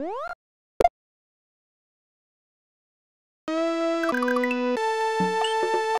What?